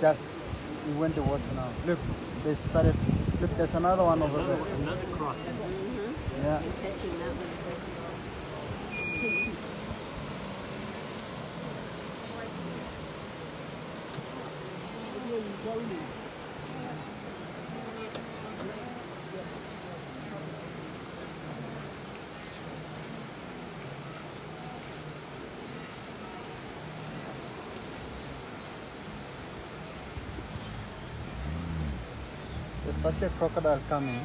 just we went to water now. Look, they started. Look, there's another one over Another, there. another crossing. Mm-hmm. Yeah. Catching that one. There's such a crocodile coming.